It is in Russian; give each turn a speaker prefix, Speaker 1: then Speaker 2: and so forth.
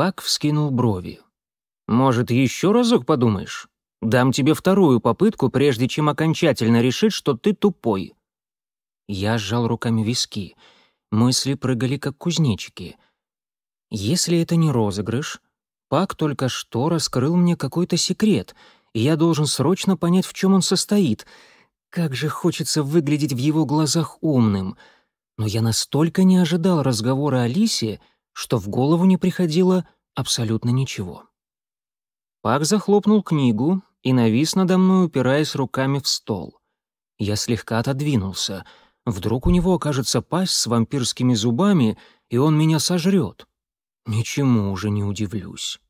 Speaker 1: Пак вскинул брови. «Может, еще разок подумаешь? Дам тебе вторую попытку, прежде чем окончательно решить, что ты тупой». Я сжал руками виски. Мысли прыгали, как кузнечики. «Если это не розыгрыш, Пак только что раскрыл мне какой-то секрет, и я должен срочно понять, в чем он состоит. Как же хочется выглядеть в его глазах умным. Но я настолько не ожидал разговора о Лисе, что в голову не приходило абсолютно ничего. Пак захлопнул книгу и навис надо мной, упираясь руками в стол. Я слегка отодвинулся. Вдруг у него окажется пасть с вампирскими зубами, и он меня сожрет. Ничему уже не удивлюсь.